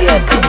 yeah.